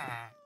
Ah.